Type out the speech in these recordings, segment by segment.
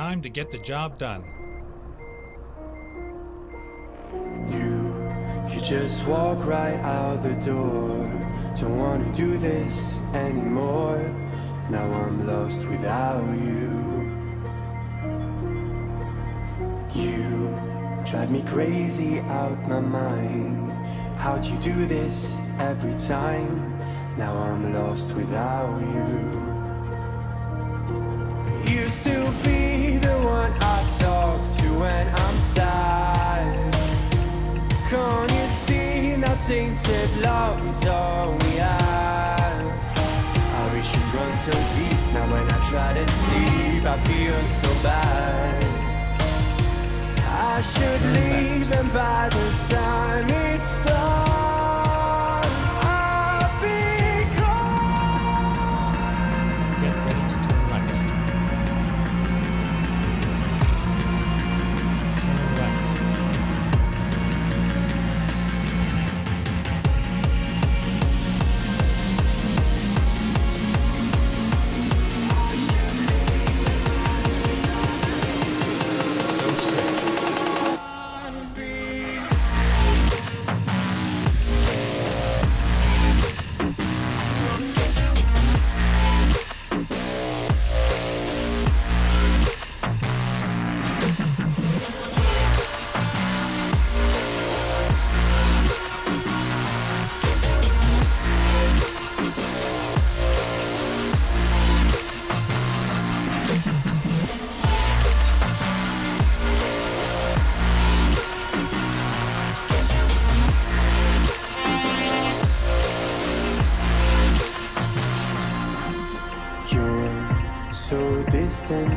Time to get the job done. You, you just walk right out the door. Don't wanna do this anymore. Now I'm lost without you. You drive me crazy out my mind. How'd you do this every time? Now I'm lost without you. Used to be when I'm sad. Can't you see now tainted love is all we have? Our issues run so deep. Now when I try to sleep, I feel so bad.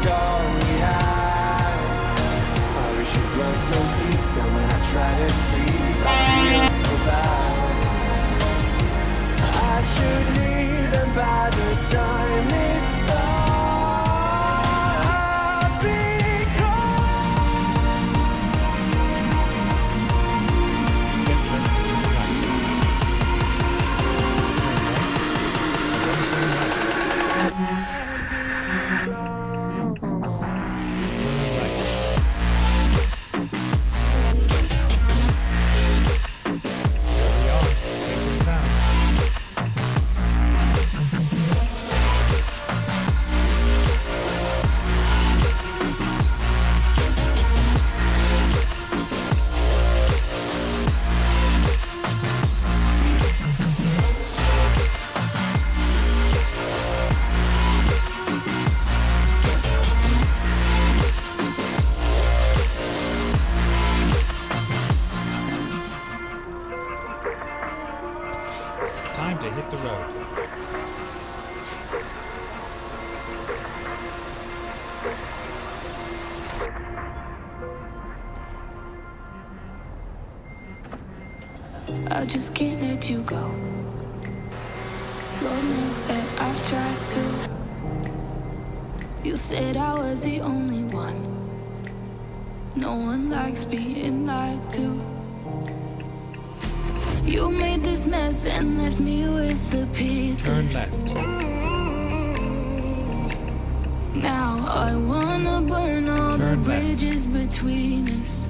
is all we have? Our issues run so deep, now when I try to sleep, just can't let you go. Lord knows that I've tried to. You said I was the only one. No one likes being lied to. You made this mess and left me with the pieces. Turn back. Now I wanna burn all the Turn left. bridges between us.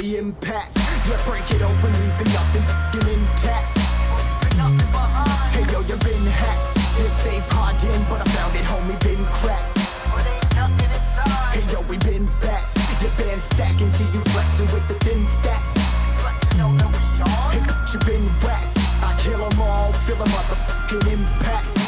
The impact. Yeah, break it open, leaving nothing intact. Hey yo, you been hacked. You're safe, hard in, but I found it, homie, been cracked. Hey yo, we been back. Your band stacking, see you flexing with the thin stack. Hey, you been whacked. I kill 'em all, feel a motherfucking impact.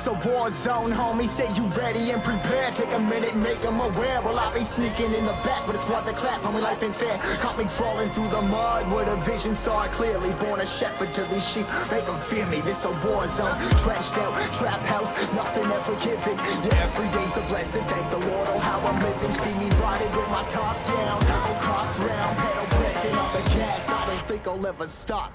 This a war zone, homie. Say you ready and prepared. Take a minute, make them aware. Well, I be sneaking in the back, but it's what the clap. Homie, life ain't fair. Caught me falling through the mud with a vision, saw it clearly. Born a shepherd to these sheep, make them fear me. This a war zone, trashed out, trap house, nothing ever given. Yeah, every day's a blessing. Thank the Lord, oh how I'm living. See me riding with my top down. Oh, cops round, pedal pressing on the gas. I don't think I'll ever stop.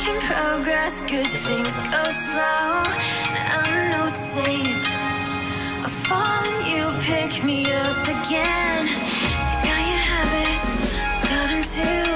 making progress, good things go slow. I'm no saint. I fall and you pick me up again. Got your habits, got them too.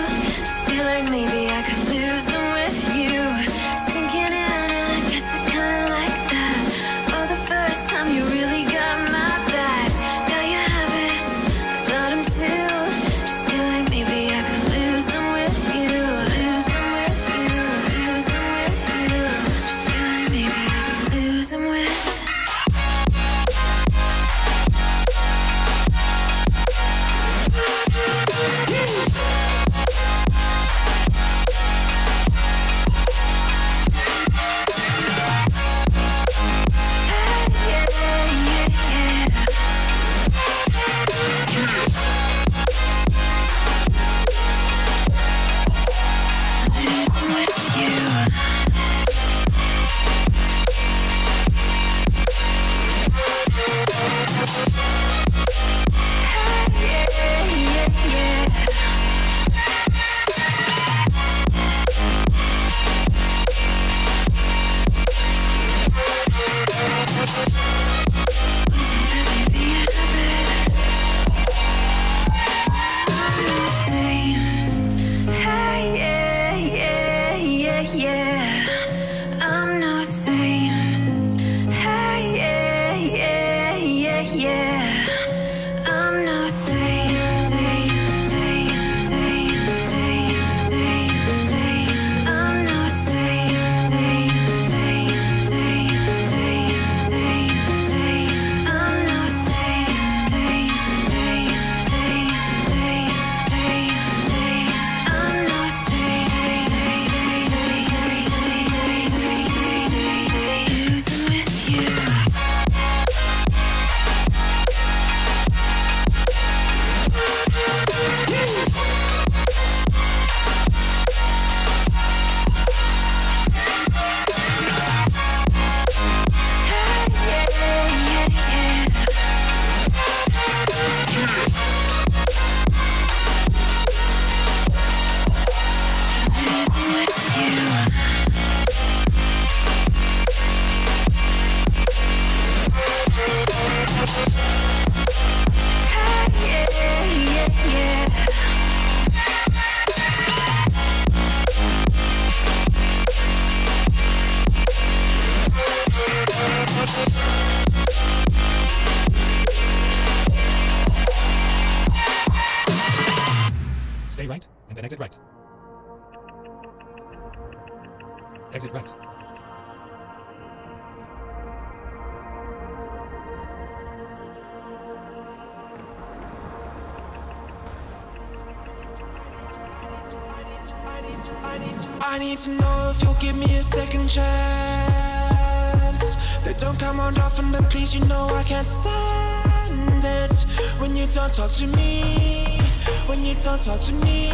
can't stand it when you don't talk to me. When you don't talk to me.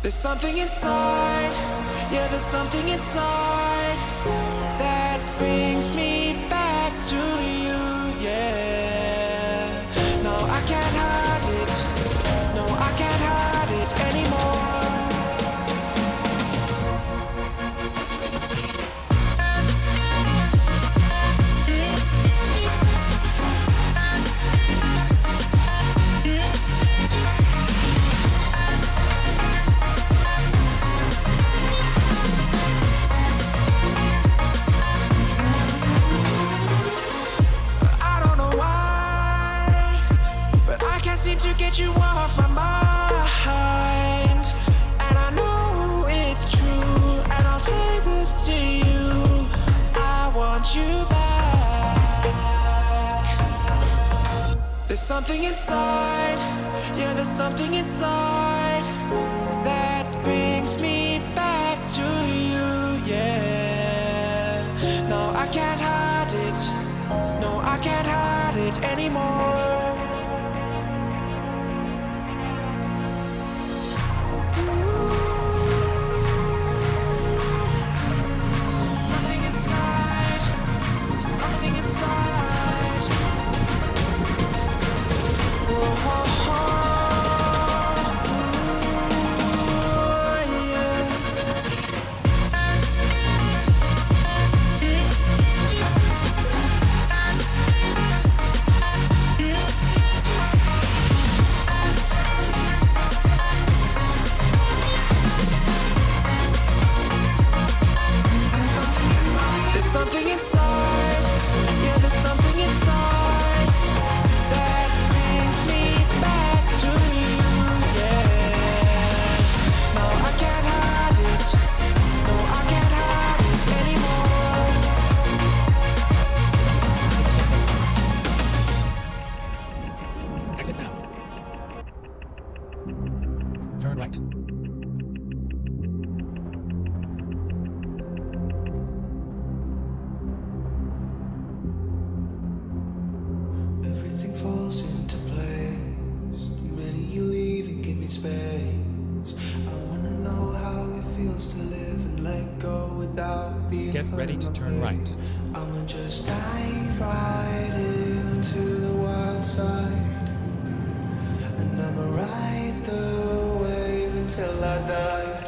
There's something inside, yeah, there's something inside that brings me back to you. you off my mind. And I know it's true And I'll say this to you. I want you back. There's something inside. Yeah, there's something inside.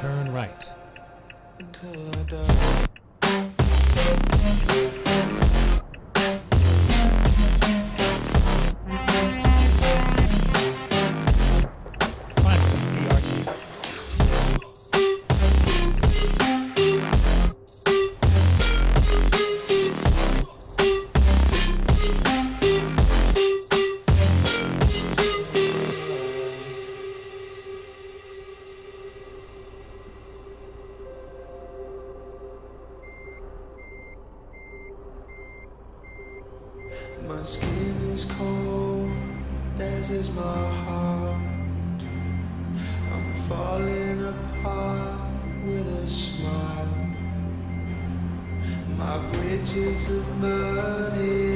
Turn right. money.